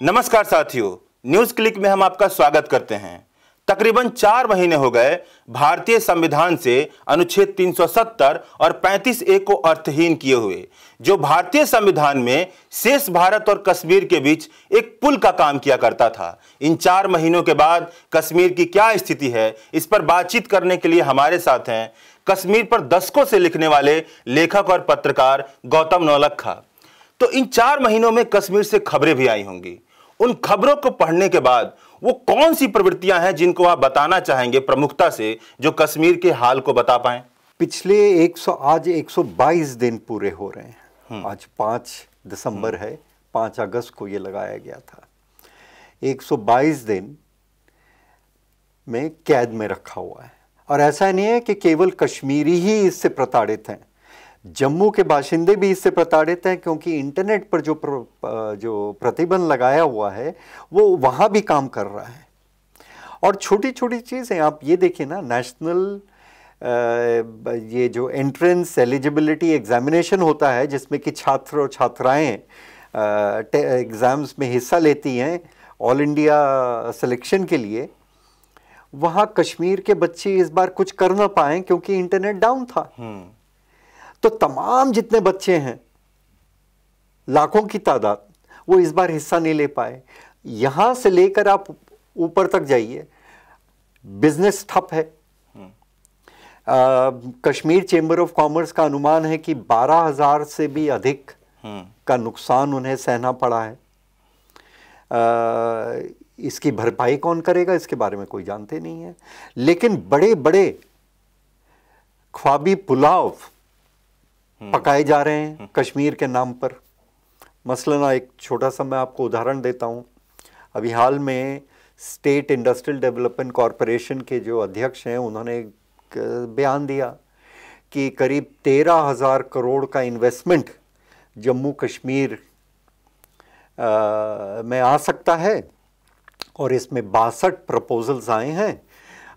नमस्कार साथियों, news click में हम आपका स्वागत करते हैं। तकरीबन चार महीने हो गए भारतीय संविधान से अनुच्छेद 370 और 35 ए को अर्थहीन किए हुए, जो भारतीय संविधान में शेष भारत और कश्मीर के बीच एक पुल का काम किया करता था। इन चार महीनों के बाद कश्मीर की क्या स्थिति है, इस पर बातचीत करने के लिए हमारे साथ हैं कश्मीर पर दशकों से लिखने वाले लेखक और पत्रकार गौतम नौलखा तो इन चार महीनों में कश्मीर से खबरें भी आई होंगी। उन खबरों को पढ़ने के बाद वो कौन सी प्रवृत्तियाँ हैं जिनको आप बताना चाहेंगे प्रमुखता से जो कश्मीर के हाल को बता पाए? पिछले 100 आज 122 दिन पूरे हो रहे हैं। आज 5 दिसंबर है 5 अगस्त को ये लगाया गया था। 122 दिन में कैद में रखा हुआ है। और ऐसा नहीं है कि केवल कश्मीरी ही इससे प्रताड़ित हैं। जम्मू के बाशिंदे भी इससे प्रताड़ित हैं क्योंकि इंटरनेट पर जो प्र, जो प्रतिबंध लगाया हुआ है वो वहाँ भी काम कर रहा है और छोटी छोटी चीज़ें आप ये देखिए ना नेशनल ये जो एंट्रेंस एलिजिबिलिटी एग्जामिनेशन होता है जिसमें कि छात्र और छात्राएँ एग्ज़ाम्स में हिस्सा लेती हैं ऑल इंडिया सिलेक्शन के लिए वहाँ कश्मीर के बच्चे इस बार कुछ कर ना पाए क्योंकि इंटरनेट डाउन था हम्म। तो तमाम जितने बच्चे हैं लाखों की तादाद वो इस बार हिस्सा नहीं ले पाए। यहाँ से लेकर आप ऊपर तक जाइए। बिज़नेस ठप है। आ, कश्मीर चेंबर ऑफ़ कॉमर्स का अनुमान है कि बारह हज़ार से भी अधिक का नुकसान उन्हें सहना पड़ा है। आ, इसकी भरपाई कौन करेगा इसके बारे में कोई जानते नहीं है। लेकिन बड़े बड़े ख्वाबी पुलाव हम्म। पकाए जा रहे हैं हम्म। कश्मीर के नाम पर मसलन एक छोटा सा मैं आपको उदाहरण देता हूँ अभी हाल में स्टेट इंडस्ट्रियल डेवलपमेंट कॉरपोरेशन के जो अध्यक्ष हैं उन्होंने बयान दिया कि करीब तेरह हज़ार करोड़ का इन्वेस्टमेंट जम्मू कश्मीर आ, में आ सकता है और इसमें बासठ प्रपोजल्स आए हैं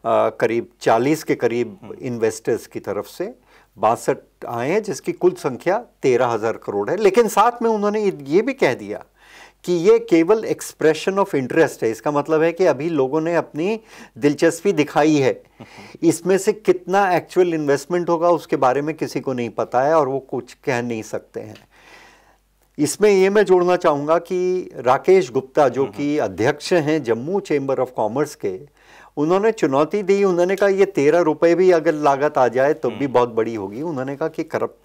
आ, करीब चालीस के करीब इन्वेस्टर्स हम्म। की तरफ़ से बासठ आए हैं जिसकी कुल संख्या तेरह हज़ार करोड़ है। लेकिन साथ में उन्होंने ये भी कह दिया कि ये केवल एक्सप्रेशन ऑफ़ इंटरेस्ट है। इसका मतलब है कि अभी लोगों ने अपनी दिलचस्पी दिखाई है। इसमें से कितना एक्चुअल इन्वेस्टमेंट होगा उसके बारे में किसी को नहीं पता है और वो कुछ कह नहीं सकते हैं। इसमें ये मैं जोड़ना चाहूँगा कि राकेश गुप्ता जो कि अध्यक्ष हैं जम्मू चेंबर ऑफ़ कॉमर्स के उन्होंने चुनौती दी उन्होंने कहा ये तेरह रुपए भी अगर लागत आ जाए तो भी हम्म। बहुत बड़ी होगी। उन्होंने कहा कि करप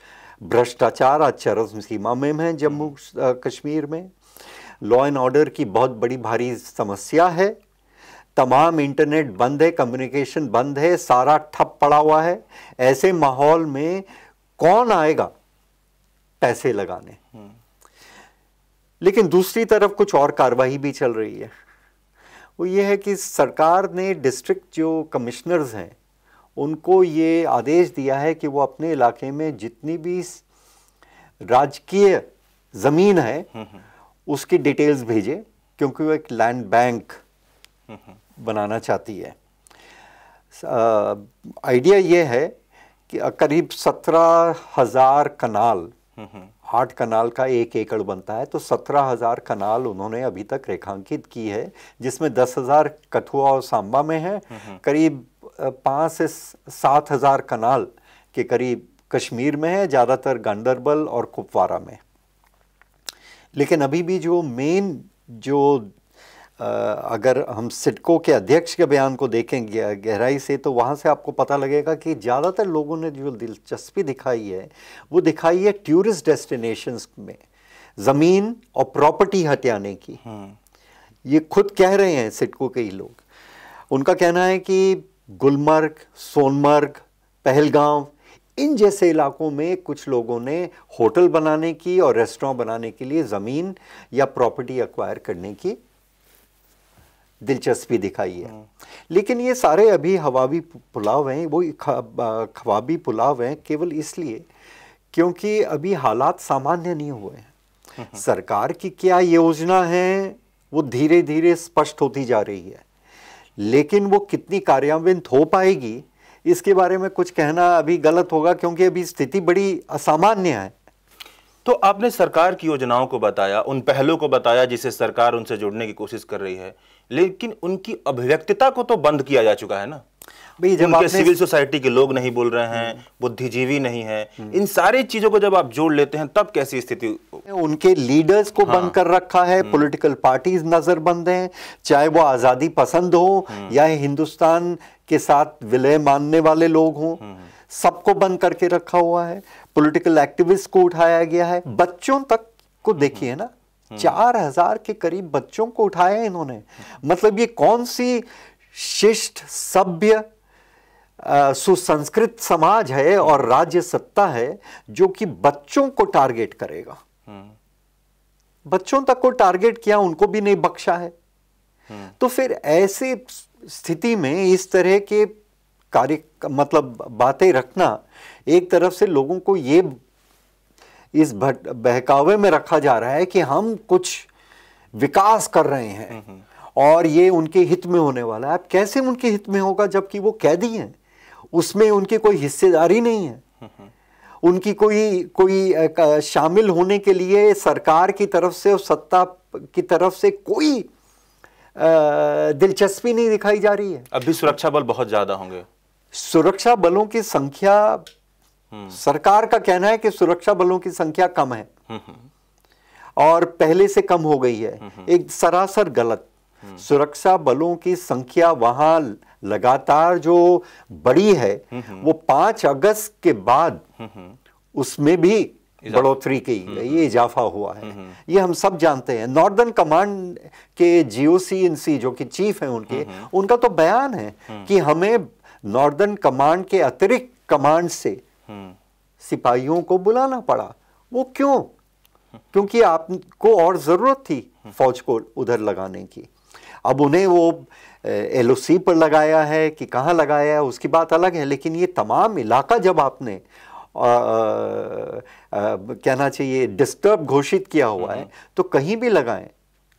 भ्रष्टाचार आज चरम सीमा में है जम्मू कश्मीर में। लॉ एंड ऑर्डर की बहुत बड़ी भारी समस्या है। तमाम इंटरनेट बंद है कम्युनिकेशन बंद है सारा ठप पड़ा हुआ है। ऐसे माहौल में कौन आएगा पैसे लगाने? हम्म। लेकिन दूसरी तरफ़ कुछ और कार्रवाई भी चल रही है। वो ये है कि सरकार ने डिस्ट्रिक्ट जो कमिश्नर्स हैं उनको ये आदेश दिया है कि वो अपने इलाके में जितनी भी राजकीय ज़मीन है उसकी डिटेल्स भेजे क्योंकि वो एक लैंड बैंक बनाना चाहती है। आइडिया ये है कि करीब सत्रह हज़ार कनाल आठ कनाल का एक एकड़ बनता है तो सत्रह हज़ार कनाल उन्होंने अभी तक रेखांकित की है जिसमें दस हज़ार कठुआ और सांबा में है करीब पाँच से सात हज़ार कनाल के करीब कश्मीर में है ज़्यादातर गांडरबल और कुपवारा में। लेकिन अभी भी जो मेन जो अगर हम सिडको के अध्यक्ष के बयान को देखें गहराई से तो वहाँ से आपको पता लगेगा कि ज़्यादातर लोगों ने जो दिलचस्पी दिखाई है वो दिखाई है टूरिस्ट डेस्टिनेशंस में। ज़मीन और प्रॉपर्टी हटियाने की। हम्म। ये खुद कह रहे हैं सिडको के ही लोग। उनका कहना है कि गुलमर्ग सोनमर्ग पहलगांव इन जैसे इलाकों में कुछ लोगों ने होटल बनाने की और रेस्टोरेंट बनाने के लिए ज़मीन या प्रॉपर्टी एक्वायर करने की दिलचस्पी दिखाई है। लेकिन ये सारे अभी हवाबी पुलाव हैं, वो खवाबी पुलाव हैं केवल इसलिए क्योंकि अभी हालात सामान्य नहीं हुए हैं। सरकार की क्या योजना है, वो धीरे धीरे स्पष्ट होती जा रही है। लेकिन वो कितनी कार्यान्वित हो पाएगी, इसके बारे में कुछ कहना अभी गलत होगा क्योंकि अभी स्थिति बड़ी असामान्य है। तो आपने सरकार की योजनाओं को बताया, उन पहलों को बताया जिसे सरकार उनसे जुड़ने की कोशिश कर रही है। लेकिन उनकी अभिव्यक्तता को तो बंद किया जा चुका है ना। भाई जब उनके सिविल सोसाइटी के लोग नहीं बोल रहे हैं बुद्धिजीवी नहीं है इन सारी चीज़ों को जब आप जोड़ लेते हैं तब कैसी स्थिति उनके लीडर्स को हाँ, बंद कर रखा है पॉलिटिकल हम्म। पार्टीज़ नज़र बंद हैं चाहे वो आज़ादी पसंद हो हम्म। या हिंदुस्तान के साथ विलय मानने वाले लोग हों हम्म। सबको बंद करके रखा हुआ है पॉलिटिकल एक्टिविस्ट को उठाया गया है। बच्चों तक को देखिए ना चार हज़ार के करीब बच्चों को उठाया इन्होंने। मतलब ये कौन सी शिष्ट, सभ्य सुसंस्कृत समाज है और राज्य सत्ता है जो कि बच्चों को टारगेट करेगा। बच्चों तक को टारगेट किया, उनको भी नहीं बख्शा है। तो फिर ऐसे स्थिति में इस तरह के कार्य मतलब बातें रखना, एक तरफ़ से लोगों को ये इस बहकावे में रखा जा रहा है कि हम कुछ विकास कर रहे हैं। और ये उनके हित में होने वाला है। अब कैसे उनके हित में होगा जबकि वो कैदी हैं? उसमें उनकी कोई हिस्सेदारी नहीं है। उनकी कोई कोई शामिल होने के लिए सरकार की तरफ़ से और सत्ता की तरफ़ से कोई दिलचस्पी नहीं दिखाई जा रही है। अभी सुरक्षा बल बहुत ज़्यादा होंगे। सुरक्षा बलों की संख्या हम्म। सरकार का कहना है कि सुरक्षा बलों की संख्या कम है। और पहले से कम हो गई है। एक सरासर गलत। सुरक्षा बलों की संख्या वहाँ लगातार जो बड़ी है वो पाँच अगस्त के बाद उसमें भी बढ़ोतरी की ये इजाफा हुआ है। ये हम सब जानते हैं। नॉर्दर्न कमांड के जीओसी जो कि चीफ हैं उनके उनका तो बयान है कि हमें नॉर्दर्न कमांड के अतिरिक्त कमांड से सिपाहियों को बुलाना पड़ा। वो क्यों? क्योंकि आपको और ज़रूरत थी फौज को उधर लगाने की। अब उन्हें वो एल पर लगाया है कि कहाँ लगाया है उसकी बात अलग है लेकिन ये तमाम इलाका जब आपने कहना चाहिए डिस्टर्ब घोषित किया हुआ है तो कहीं भी लगाएँ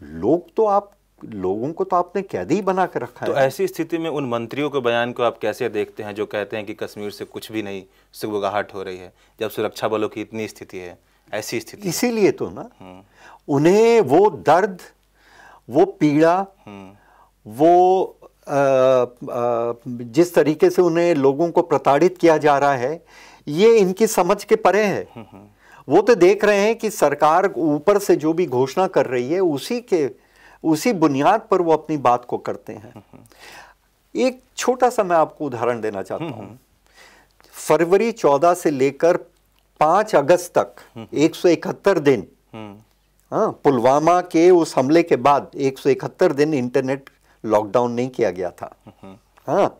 लोग तो आप लोगों को तो आपने कैदी बना कर रखा तो है। ऐसी स्थिति में उन मंत्रियों के बयान को आप कैसे देखते हैं जो कहते हैं कि कश्मीर से कुछ भी नहीं सुबगाहट हो रही है जब सुरक्षा बलों की इतनी स्थिति है ऐसी स्थिति इसीलिए तो ना हम्म। उन्हें वो दर्द वो पीड़ा वो आ, आ, जिस तरीके से उन्हें लोगों को प्रताड़ित किया जा रहा है ये इनकी समझ के परे है। वो तो देख रहे हैं कि सरकार ऊपर से जो भी घोषणा कर रही है उसी के उसी बुनियाद पर वो अपनी बात को करते हैं। एक छोटा सा मैं आपको उदाहरण देना चाहता हूँ। फरवरी 14 से लेकर 5 अगस्त तक 171 दिन हाँ पुलवामा के उस हमले के बाद एक सौ इकहत्तर दिन इंटरनेट लॉकडाउन नहीं किया गया था। हाँ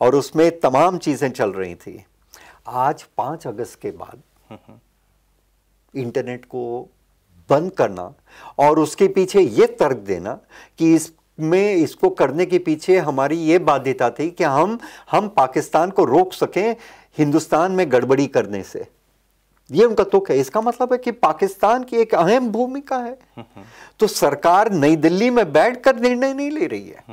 और उसमें तमाम चीज़ें चल रही थी। आज पाँच अगस्त के बाद, इंटरनेट को बंद करना और उसके पीछे ये तर्क देना कि इसमें इसको करने के पीछे हमारी ये बाध्यता थी कि हम हम पाकिस्तान को रोक सकें हिंदुस्तान में गड़बड़ी करने से। ये उनका तुक है। इसका मतलब है कि पाकिस्तान की एक अहम भूमिका है। तो सरकार नई दिल्ली में बैठकर निर्णय नहीं ले रही है।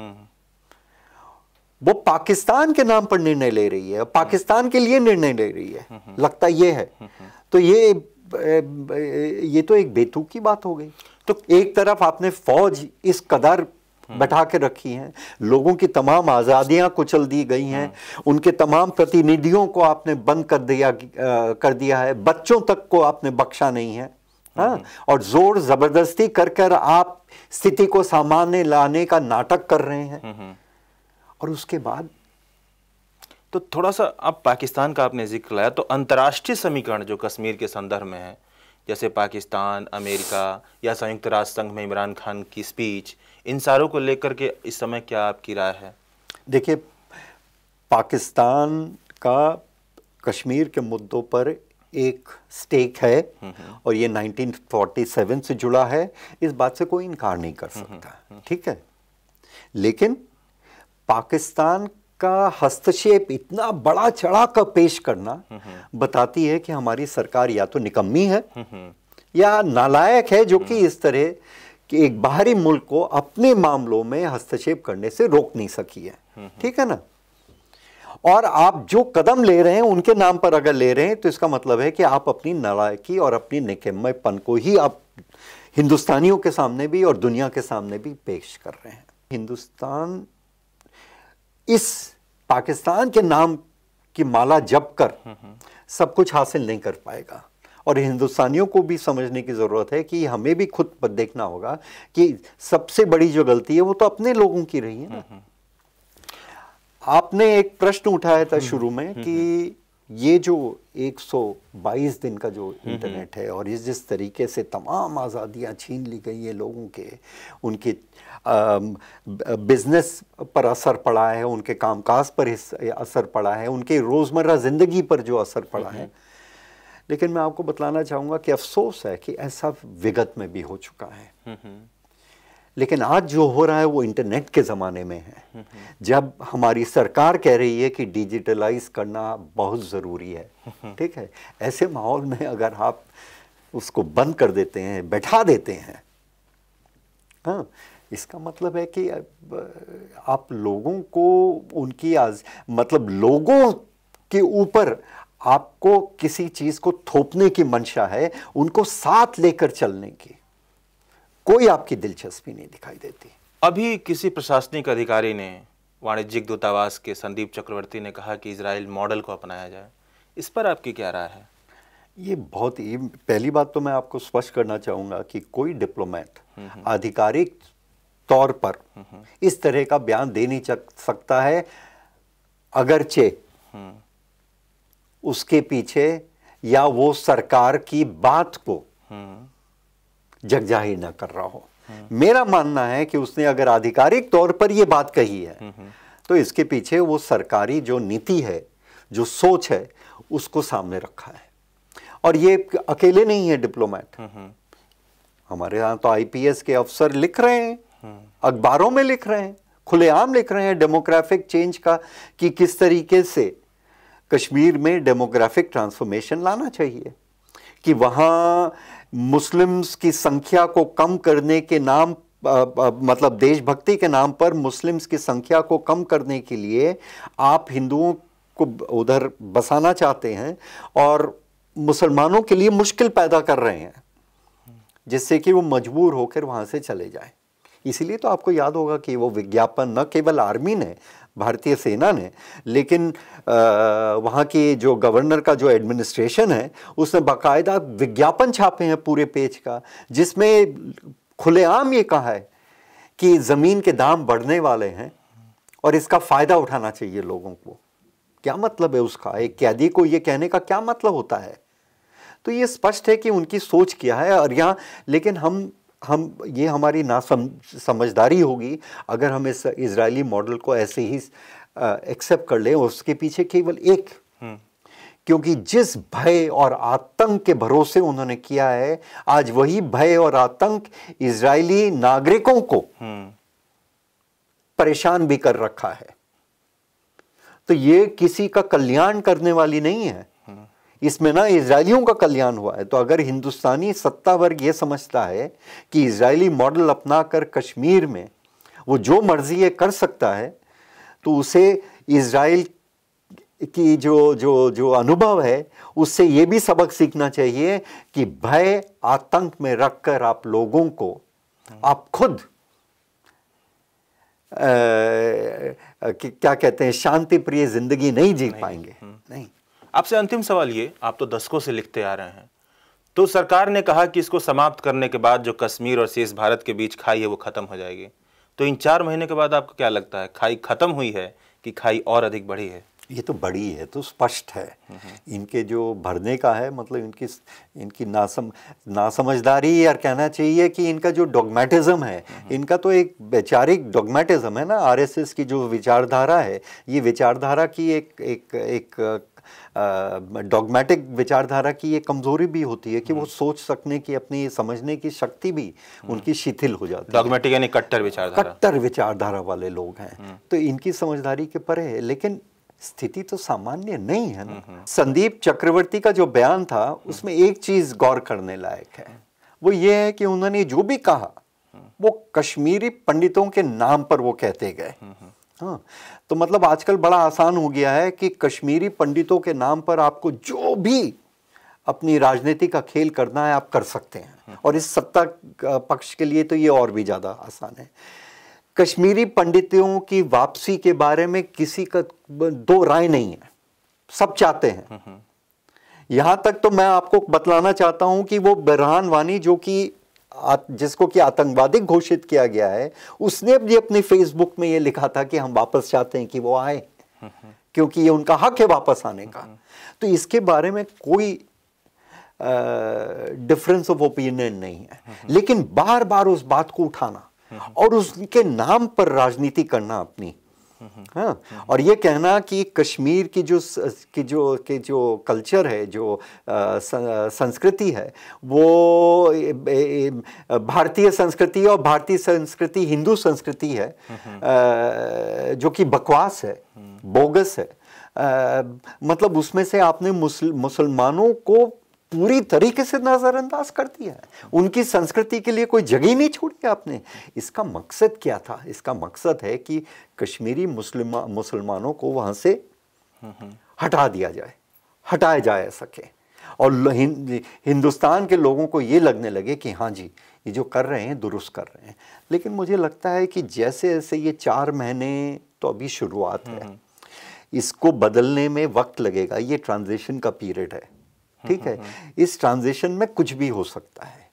वो पाकिस्तान के नाम पर निर्णय ले रही है पाकिस्तान के लिए निर्णय ले रही है। लगता ये है। तो ये ये तो एक बेतुक की बात हो गई। तो एक तरफ़ आपने फौज इस कदर बैठा के रखी हैं लोगों की तमाम आज़ादियाँ कुचल दी गई हैं उनके तमाम प्रतिनिधियों को आपने बंद कर दिया कर दिया है बच्चों तक को आपने बख्शा नहीं है हाँ? और ज़ोर ज़बरदस्ती कर कर आप स्थिति को सामान्य लाने का नाटक कर रहे हैं। और उसके बाद तो थोड़ा सा अब पाकिस्तान का आपने ज़िक्र लाया तो अंतर्राष्ट्रीय समीकरण जो कश्मीर के संदर्भ में है जैसे पाकिस्तान अमेरिका या संयुक्त राष्ट्र संघ में इमरान खान की स्पीच इन सारों को लेकर के इस समय क्या आपकी राय है? देखिए पाकिस्तान का कश्मीर के मुद्दों पर एक स्टेक है और ये 1947 से जुड़ा है इस बात से कोई इनकार नहीं कर सकता ठीक है? लेकिन पाकिस्तान का हस्तक्षेप इतना बड़ा चढ़ा कर पेश करना बताती है कि हमारी सरकार या तो निकम्मी है या नालायक है जो कि इस तरह कि एक बाहरी मुल्क को अपने मामलों में हस्तक्षेप करने से रोक नहीं सकी है। ठीक है ना? और आप जो कदम ले रहे हैं, उनके नाम पर अगर ले रहे हैं तो इसका मतलब है कि आप अपनी नलायकी और अपनी निकम्मेपन को ही आप हिंदुस्तानियों के सामने भी और दुनिया के सामने भी पेश कर रहे हैं। हिंदुस्तान इस पाकिस्तान के नाम की माला जप कर सब कुछ हासिल नहीं कर पाएगा। और हिंदुस्तानियों को भी समझने की ज़रूरत है कि हमें भी खुद पर देखना होगा कि सबसे बड़ी जो गलती है वो तो अपने लोगों की रही है ना। आपने एक प्रश्न उठाया था शुरू में कि ये जो 122 दिन का जो इंटरनेट है और इस जिस तरीके से तमाम आज़ादियाँ छीन ली गई हैं लोगों के उनके बिज़नेस पर असर पड़ा है उनके कामकाज पर असर पड़ा है उनके रोज़मर्रा ज़िंदगी पर जो असर पड़ा है। लेकिन मैं आपको बतलाना चाहूँगा कि अफसोस है कि ऐसा विगत में भी हो चुका है। लेकिन आज जो हो रहा है वो इंटरनेट के ज़माने में है। जब हमारी सरकार कह रही है कि डिजिटलाइज करना बहुत ज़रूरी है, ठीक है? ऐसे माहौल में अगर आप उसको बंद कर देते हैं, बैठा देते हैं हाँ इसका मतलब है कि आप लोगों को उनकी आज मतलब लोगों के ऊपर आपको किसी चीज़ को थोपने की मंशा है, उनको साथ लेकर चलने की। कोई आपकी दिलचस्पी नहीं दिखाई देती। अभी किसी प्रशासनिक अधिकारी ने वाणिज्यिक दूतावास के संदीप चक्रवर्ती ने कहा कि इसराइल मॉडल को अपनाया जाए। इस पर आपकी क्या राय है? ये बहुत ही पहली बात तो मैं आपको स्पष्ट करना चाहूँगा कि कोई डिप्लोमेट आधिकारिक तौर पर इस तरह का बयान दे नहीं सकता है। अगरचे उसके पीछे या वो सरकार की बात को जग ज़ाहिर न कर रहा हो। मेरा मानना है कि उसने अगर आधिकारिक तौर पर यह बात कही है तो इसके पीछे वो सरकारी जो नीति है, जो सोच है, उसको सामने रखा है। और ये अकेले नहीं है डिप्लोमेट। हमारे यहाँ तो आईपीएस के अफसर लिख रहे हैं, अखबारों में लिख रहे हैं, खुलेआम लिख रहे हैं डेमोग्राफिक चेंज का, कि किस तरीके से कश्मीर में डेमोग्राफिक ट्रांसफॉर्मेशन लाना चाहिए। कि वहाँ मुस्लिम्स की संख्या को कम करने के नाम आ, आ, मतलब देशभक्ति के नाम पर मुस्लिम्स की संख्या को कम करने के लिए आप हिंदुओं को उधर बसाना चाहते हैं और मुसलमानों के लिए मुश्किल पैदा कर रहे हैं जिससे कि वो मजबूर होकर वहाँ से चले जाएँ। इसीलिए तो आपको याद होगा कि वो विज्ञापन न केवल आर्मी ने भारतीय सेना ने, लेकिन वहाँ की जो गवर्नर का जो एडमिनिस्ट्रेशन है, उसने बाकायदा विज्ञापन छापे हैं पूरे पेज का, जिसमें खुलेआम ये कहा है कि ज़मीन के दाम बढ़ने वाले हैं और इसका फ़ायदा उठाना चाहिए लोगों को। क्या मतलब है उसका? एक कैदी को ये कहने का क्या मतलब होता है? तो ये स्पष्ट है कि उनकी सोच क्या है और यहाँ, लेकिन हम हम ये हमारी ना सम, समझदारी होगी अगर हम इस इसराइली मॉडल को ऐसे ही एक्सेप्ट कर लें उसके पीछे केवल एक हम्म। क्योंकि जिस भय और आतंक के भरोसे उन्होंने किया है आज वही भय और आतंक इजरायली नागरिकों को हम्म। परेशान भी कर रखा है तो ये किसी का कल्याण करने वाली नहीं है इसमें ना इसराइलियों का कल्याण हुआ है। तो अगर हिंदुस्तानी सत्ता वर्ग ये समझता है कि इसराइली मॉडल अपनाकर कश्मीर में वो जो मर्ज़ी है कर सकता है तो उसे इसराइल की जो जो जो अनुभव है उससे ये भी सबक सीखना चाहिए कि भय आतंक में रखकर आप लोगों को आप खुद आ, क्या कहते हैं शांति प्रिय ज़िंदगी नहीं जी पाएँगे। नहीं। आपसे अंतिम सवाल ये, आप तो दशकों से लिखते आ रहे हैं। तो सरकार ने कहा कि इसको समाप्त करने के बाद जो कश्मीर और शेष भारत के बीच खाई है, वो खत्म हो जाएगी। तो इन चार महीने के बाद आपको क्या लगता है? खाई खत्म हुई है कि खाई और अधिक बढ़ी है? ये तो बड़ी है तो स्पष्ट है। इनके जो भरने का है मतलब इनकी इनकी नासम, नासमझदारी या कहना चाहिए कि इनका जो डॉगमेटिज्म है, इनका तो एक वैचारिक डॉगमेटिज्म है ना, आरएसएस की जो विचारधारा है, ये विचारधारा की एक एक एक डॉगमेटिक विचारधारा की ये कमज़ोरी भी होती है कि वो हम्म। सोच सकने की अपनी समझने की शक्ति भी हम्म। उनकी शिथिल हो जाती है। डॉगमेटिक यानी कट्टर विचारधारा। कट्टर विचारधारा वाले लोग हैं। हम्म। तो इनकी समझदारी के परे है लेकिन स्थिति तो सामान्य नहीं है ना। संदीप चक्रवर्ती का जो बयान था उसमें एक चीज़ गौर करने लायक है। वो ये है कि उन्होंने जो भी कहा वो कश्मीरी पंडितों के नाम पर वो कहते गए। हाँ तो मतलब आजकल बड़ा आसान हो गया है कि कश्मीरी पंडितों के नाम पर आपको जो भी अपनी राजनीति का खेल करना है आप कर सकते हैं। और इस सत्ता पक्ष के लिए तो ये और भी ज़्यादा आसान है। कश्मीरी पंडितों की वापसी के बारे में किसी का दो राय नहीं है। सब चाहते हैं। यहाँ तक तो मैं आपको बतलाना चाहता हूँ कि वो बरहान वानी जो कि जिसको कि आतंकवादी घोषित किया गया है, उसने भी अपनी फेसबुक में ये लिखा था कि हम वापस चाहते हैं कि वो आए, क्योंकि ये उनका हक है वापस आने का। तो इसके बारे में कोई डिफरेंस ऑफ़ ओपिनियन नहीं है। लेकिन बार बार उस बात को उठाना और उसके नाम पर राजनीति करना अपनी हाँ और ये कहना कि कश्मीर की जो की जो की जो कल्चर है जो संस्कृति है वो भारतीय संस्कृति और भारतीय संस्कृति हिंदू संस्कृति है जो कि बकवास है बोगस है। मतलब उसमें से आपने मुसल, मुसलमानों को पूरी तरीके से नज़रअंदाज कर दिया है। उनकी संस्कृति के लिए कोई जगह नहीं छोड़ी आपने। इसका मकसद क्या था? इसका मकसद है कि कश्मीरी मुस्लिम मुसलमानों को वहाँ से हटा दिया जाए हटाया जा सके। और हिंदुस्तान के लोगों को ये लगने लगे कि हाँ जी ये जो कर रहे हैं दुरुस्त कर रहे हैं। लेकिन मुझे लगता है कि जैसे जैसे ये चार महीने तो अभी शुरुआत है। इसको बदलने में वक्त लगेगा। ये ट्रांजिशन का पीरियड है। ठीक है? इस ट्रांजिशन में कुछ भी हो सकता है।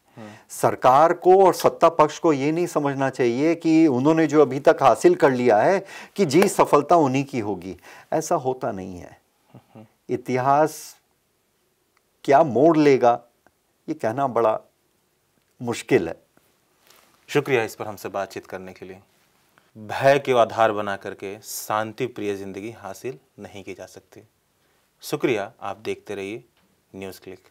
सरकार को और सत्ता पक्ष को ये नहीं समझना चाहिए कि उन्होंने जो अभी तक हासिल कर लिया है कि जी सफलता उन्हीं की होगी। ऐसा होता नहीं है। इतिहास क्या मोड़ लेगा ये कहना बड़ा मुश्किल है। शुक्रिया इस पर हमसे बातचीत करने के लिए। भय के आधार बना करके शांति प्रिय ज़िंदगी हासिल नहीं की जा सकती। शुक्रिया आप देखते रहिए। News click